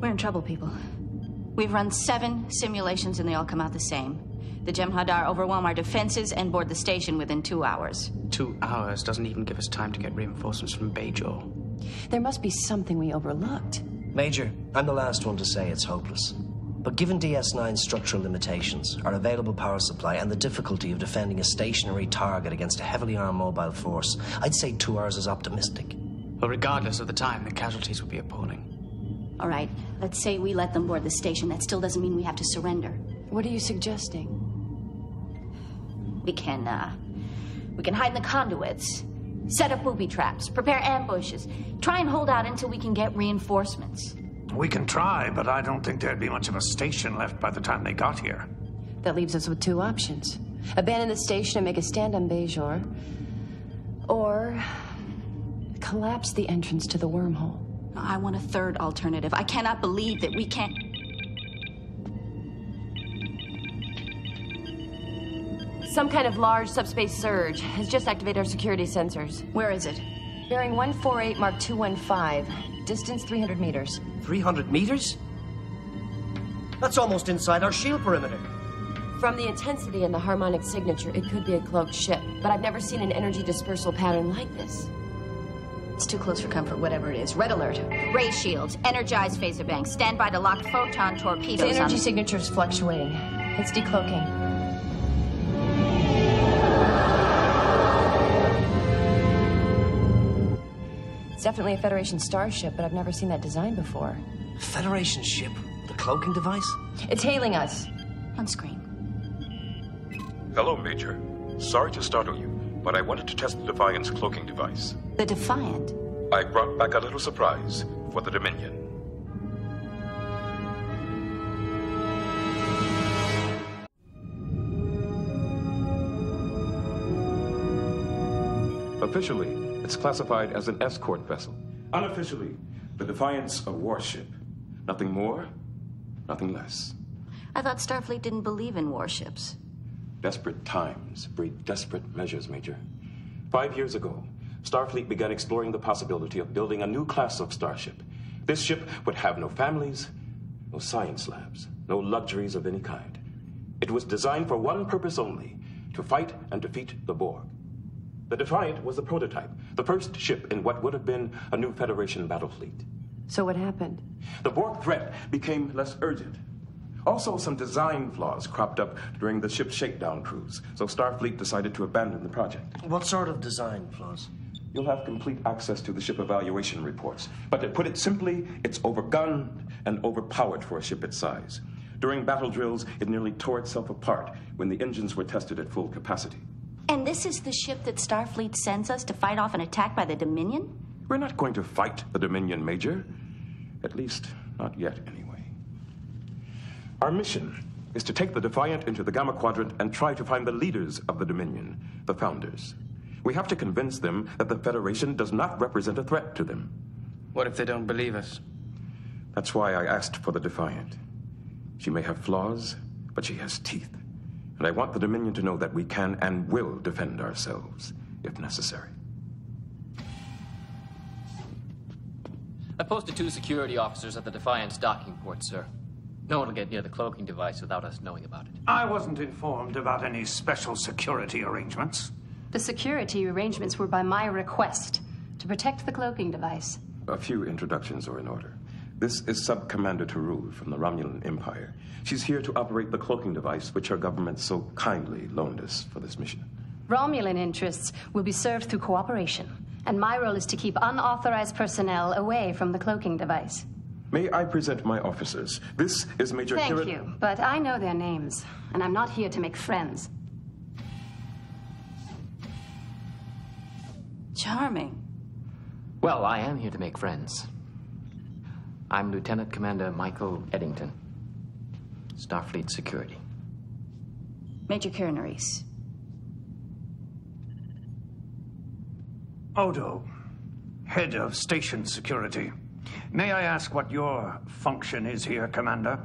We're in trouble, people. We've run seven simulations and they all come out the same. The Jem'Hadar overwhelm our defenses and board the station within two hours. Two hours doesn't even give us time to get reinforcements from Bajor. There must be something we overlooked. Major, I'm the last one to say it's hopeless. But given DS9's structural limitations, our available power supply, and the difficulty of defending a stationary target against a heavily armed mobile force, I'd say two hours is optimistic. Well, regardless of the time, the casualties would be appalling. All right, let's say we let them board the station. That still doesn't mean we have to surrender. What are you suggesting? We can, uh, we can hide in the conduits, set up booby traps, prepare ambushes, try and hold out until we can get reinforcements. We can try, but I don't think there'd be much of a station left by the time they got here. That leaves us with two options abandon the station and make a stand on Bajor, or collapse the entrance to the wormhole. I want a third alternative. I cannot believe that we can't. Some kind of large subspace surge has just activated our security sensors. Where is it? Bearing 148 Mark 215. Distance 300 meters. 300 meters? That's almost inside our shield perimeter. From the intensity and the harmonic signature, it could be a cloaked ship, but I've never seen an energy dispersal pattern like this. It's too close for comfort, whatever it is. Red alert. Ray shields. Energize phaser banks. Stand by to lock photon torpedoes. The energy on... signature is fluctuating. It's decloaking. It's definitely a Federation starship, but I've never seen that design before. A Federation ship with a cloaking device? It's hailing us. On screen. Hello, Major. Sorry to startle you, but I wanted to test the Defiant's cloaking device. The Defiant? I brought back a little surprise for the Dominion. Officially, it's classified as an escort vessel. Unofficially, the Defiant's a warship. Nothing more, nothing less. I thought Starfleet didn't believe in warships. Desperate times breed desperate measures, Major. Five years ago, Starfleet began exploring the possibility of building a new class of starship. This ship would have no families, no science labs, no luxuries of any kind. It was designed for one purpose only to fight and defeat the Borg. The Defiant was the prototype, the first ship in what would have been a new Federation battle fleet. So what happened? The Borg threat became less urgent. Also, some design flaws cropped up during the ship's shakedown cruise, so Starfleet decided to abandon the project. What sort of design flaws? You'll have complete access to the ship evaluation reports. But to put it simply, it's overgunned and overpowered for a ship its size. During battle drills, it nearly tore itself apart when the engines were tested at full capacity. And this is the ship that Starfleet sends us to fight off an attack by the Dominion? We're not going to fight the Dominion, Major. At least, not yet, anyway. Our mission is to take the Defiant into the Gamma Quadrant and try to find the leaders of the Dominion, the founders. We have to convince them that the Federation does not represent a threat to them. What if they don't believe us? That's why I asked for the Defiant. She may have flaws, but she has teeth. And I want the Dominion to know that we can and will defend ourselves, if necessary. I posted two security officers at the Defiant's docking port, sir. No one will get near the cloaking device without us knowing about it. I wasn't informed about any special security arrangements. The security arrangements were by my request to protect the cloaking device. A few introductions are in order. This is Sub Commander T'Rul from the Romulan Empire. She's here to operate the cloaking device which her government so kindly loaned us for this mission. Romulan interests will be served through cooperation, and my role is to keep unauthorized personnel away from the cloaking device. May I present my officers? This is Major Thank Kiran- you, but I know their names, and I'm not here to make friends. Charming. Well, I am here to make friends. I'm Lieutenant Commander Michael Eddington, Starfleet Security. Major Kira Nerys. Odo, head of station security. May I ask what your function is here, Commander?